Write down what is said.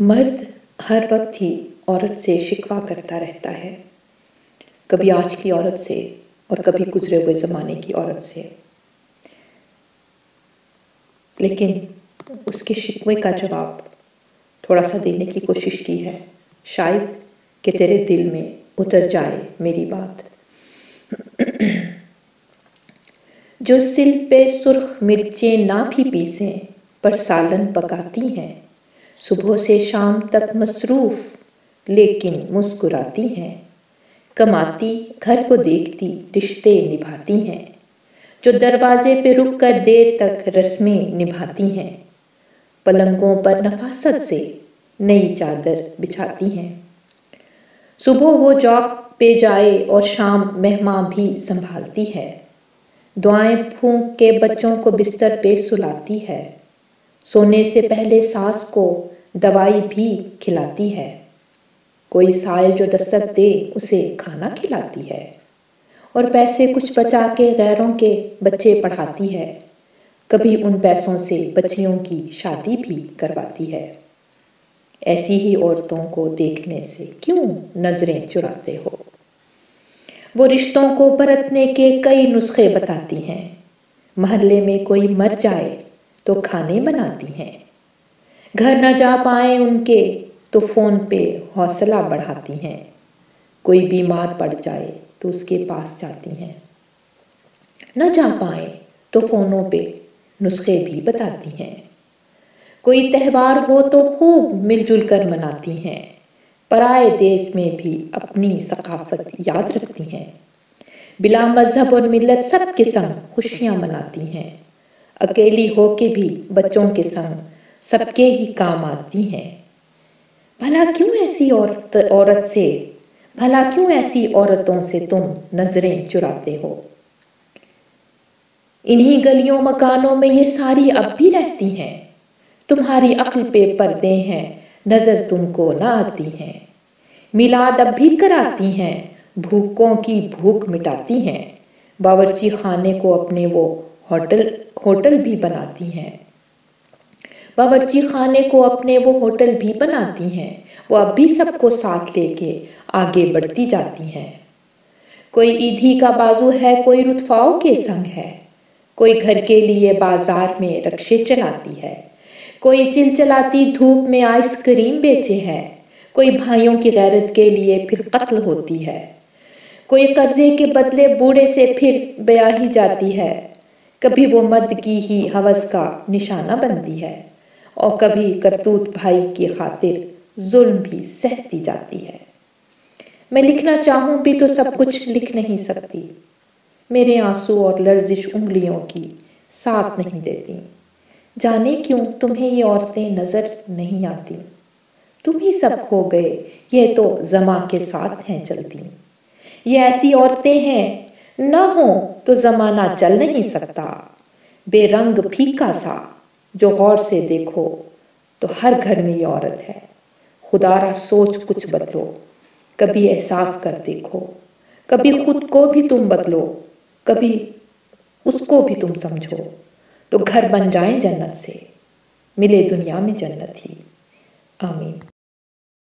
मर्द हर वक्त ही औरत से शिकवा करता रहता है। कभी आज की औरत से और कभी गुजरे हुए ज़माने की औरत से। लेकिन उसके शिकवे का जवाब थोड़ा सा देने की कोशिश की है। शायद कि तेरे दिल में उतर जाए मेरी बात। जो सिल पे सुर्ख मिर्चें ना भी पीसें, पर सालन पकाती हैं सुबह से शाम तक मसरूफ, लेकिन मुस्कुराती हैं। कमाती, घर को देखती, रिश्ते निभाती हैं। जो दरवाजे पे रुक कर देर तक रस्में निभाती हैं। पलंगों पर नफासत से नई चादर बिछाती हैं। सुबह वो जॉब पे जाए और शाम मेहमान भी संभालती है। दुआएँ फूंक के बच्चों को बिस्तर पे सुलाती है। सोने से पहले सास को दवाई भी खिलाती है। कोई साल जो दस्तक दे, उसे खाना खिलाती है। और पैसे कुछ बचा के गैरों के बच्चे पढ़ाती है। कभी उन पैसों से बच्चियों की शादी भी करवाती है। ऐसी ही औरतों को देखने से क्यों नज़रें चुराते हो? वो रिश्तों को बरतने के कई नुस्खे बताती हैं। महल्ले में कोई मर जाए तो खाने बनाती हैं। घर न जा पाए उनके तो फ़ोन पे हौसला बढ़ाती हैं। कोई बीमार पड़ जाए तो उसके पास जाती हैं। न जा पाए तो फ़ोनों पे नुस्खे भी बताती हैं। कोई त्यौहार हो तो खूब मिलजुल कर मनाती हैं। पराए देश में भी अपनी सकाफत याद रखती हैं। बिला मज़हब और मिलत सब के संग खुशियाँ मनाती हैं। अकेली हो के भी बच्चों के संग सबके ही काम आती हैं। भला क्यों ऐसी औरत औरत से, भला क्यों ऐसी औरतों से तुम नज़रें चुराते हो? इन्हीं गलियों मकानों में ये सारी अब भी रहती हैं। तुम्हारी अक्ल पे पर्दे हैं, नज़र तुमको ना आती हैं। मिलाद अब भी कराती हैं, भूखों की भूख मिटाती हैं। बावर्ची खाने को अपने वो होटल होटल भी बनाती हैं। बावर्ची खाने को अपने वो होटल भी बनाती हैं। वो अब भी सबको साथ लेके आगे बढ़ती जाती हैं। कोई ईदी का बाजू है, कोई रुतफाओं के संग है। कोई घर के लिए बाज़ार में रक्षे चलाती है। कोई चिलचलाती धूप में आइसक्रीम बेचे है। कोई भाइयों की गैरत के लिए फिर कत्ल होती है। कोई कर्जे के बदले बूढ़े से फिर ब्याही जाती है। कभी वो मर्द की ही हवस का निशाना बनती है। और कभी करतूत भाई की खातिर जुल्म भी सहती जाती है। मैं लिखना चाहूँ भी तो सब कुछ लिख नहीं सकती। मेरे आँसू और लर्जिश उंगलियों की साथ नहीं देती। जाने क्यों तुम्हें ये औरतें नज़र नहीं आती? तुम ही सब खो गए, ये तो जमा के साथ हैं चलती। ये ऐसी औरतें हैं, ना हो तो जमाना चल नहीं सकता। बेरंग फीका सा जो गौर से देखो तो हर घर में ये औरत है। खुदारा सोच कुछ बदलो, कभी एहसास कर देखो, कभी खुद को भी तुम बदलो, कभी उसको भी तुम समझो। तो घर बन जाए जन्नत से, मिले दुनिया में जन्नत ही। आमीन।